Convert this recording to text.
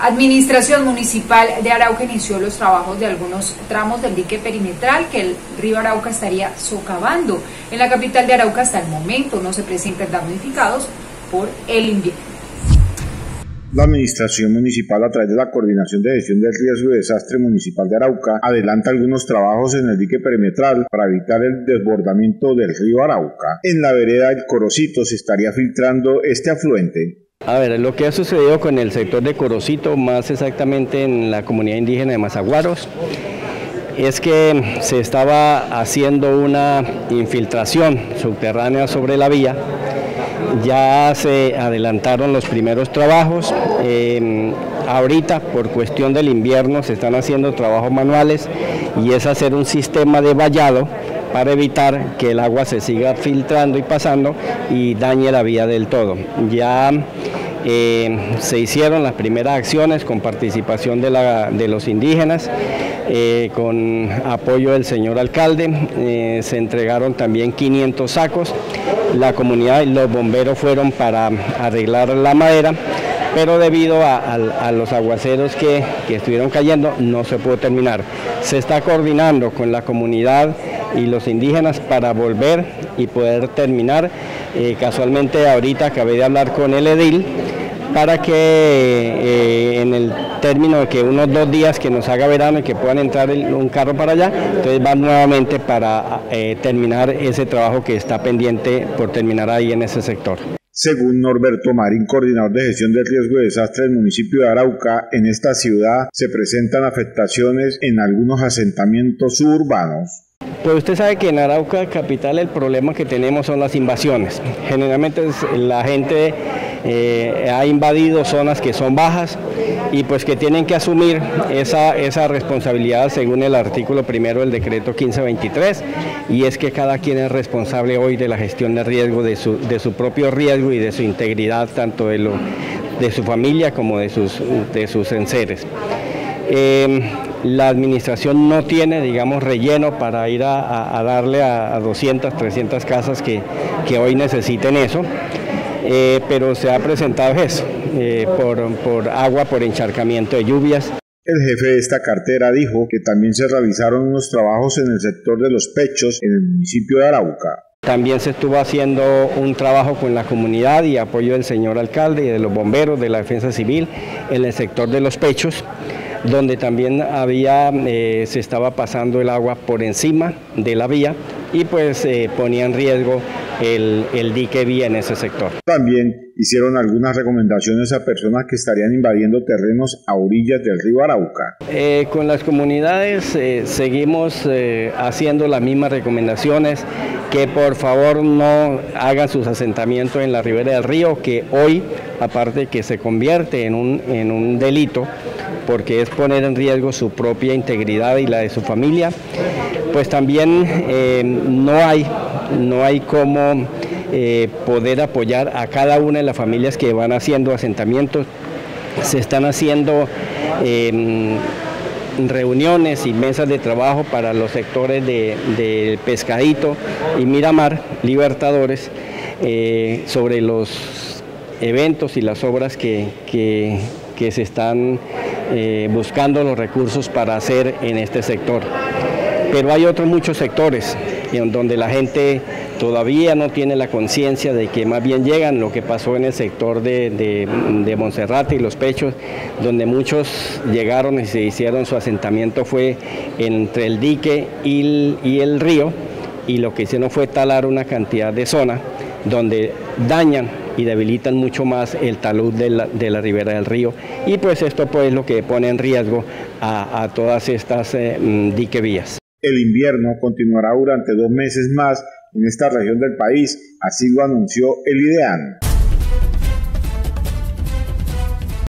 Administración Municipal de Arauca inició los trabajos de algunos tramos del dique perimetral que el río Arauca estaría socavando. En la capital de Arauca hasta el momento no se presentan damnificados por el invierno. La Administración Municipal, a través de la Coordinación de Gestión del Riesgo y Desastre Municipal de Arauca, adelanta algunos trabajos en el dique perimetral para evitar el desbordamiento del río Arauca. En la vereda del Corocito se estaría filtrando este afluente a ver, lo que ha sucedido con el sector de Corocito, más exactamente en la comunidad indígena de Mazaguaros, es que se estaba haciendo una infiltración subterránea sobre la vía. Ya se adelantaron los primeros trabajos. Em, ahorita, por cuestión del invierno, se están haciendo trabajos manuales y es hacer un sistema de vallado para evitar que el agua se siga filtrando y pasando y dañe la vía del todo. Ya eh, se hicieron las primeras acciones con participación de, los indígenas, eh, con apoyo del señor alcalde, eh, se entregaron también 500 sacos, la comunidad y los bomberos fueron para arreglar la madera, pero debido a, los aguaceros que, que estuvieron cayendo no se pudo terminar. Se está coordinando con la comunidad y los indígenas para volver y poder terminar. casualmente ahorita acabé de hablar con el edil para que eh, en el término de que unos dos días que nos haga verano y que puedan entrar un carro para allá, entonces van nuevamente para eh, terminar ese trabajo que está pendiente por terminar ahí en ese sector. Según Norberto Marín, coordinador de gestión del riesgo de desastre del municipio de Arauca, en esta ciudad se presentan afectaciones en algunos asentamientos urbanos. Pues usted sabe que en Arauca capital el problema que tenemos son las invasiones. Generalmente la gente eh, ha invadido zonas que son bajas y pues que tienen que asumir esa, responsabilidad según el artículo primero del decreto 1523 y es que cada quien es responsable hoy de la gestión de riesgo, de su, propio riesgo y de su integridad, tanto de, su familia como de sus, de enseres. Em, la administración no tiene, digamos, relleno para ir a, darle a, 200, 300 casas que, que hoy necesiten eso. Eh, pero se ha presentado eso, eh, por, por agua, por encharcamiento de lluvias. El jefe de esta cartera dijo que también se realizaron unos trabajos en el sector de los pechos en el municipio de Arauca. También se estuvo haciendo un trabajo con la comunidad y apoyo del señor alcalde y de los bomberos, de la defensa civil, en el sector de los pechos donde también había, eh, se estaba pasando el agua por encima de la vía y pues eh, ponía en riesgo el, el, dique vía en ese sector. También hicieron algunas recomendaciones a personas que estarían invadiendo terrenos a orillas del río Arauca. Eh, con las comunidades seguimos haciendo las mismas recomendaciones, que por favor no hagan sus asentamientos en la ribera del río, que hoy, aparte que se convierte en un, en un delito, porque es poner en riesgo su propia integridad y la de su familia, pues también eh, no hay, no hay cómo eh, poder apoyar a cada una de las familias que van haciendo asentamientos. Se están haciendo em, reuniones y mesas de trabajo para los sectores de, Pescadito y Miramar, Libertadores, eh, sobre los eventos y las obras que, que se están eh, buscando los recursos para hacer en este sector. Pero hay otros muchos sectores en donde la gente todavía no tiene la conciencia de que más bien llegan lo que pasó en el sector de, de, Monserrate y Los Pechos, donde muchos llegaron y se hicieron su asentamiento fue entre el dique y y el río, y lo que hicieron fue talar una cantidad de zona donde dañan y debilitan mucho más el talud de la, ribera del río y pues esto pues lo que pone en riesgo a, todas estas eh, mm, diquevías. El invierno continuará durante dos meses más en esta región del país, así lo anunció el IDEAN.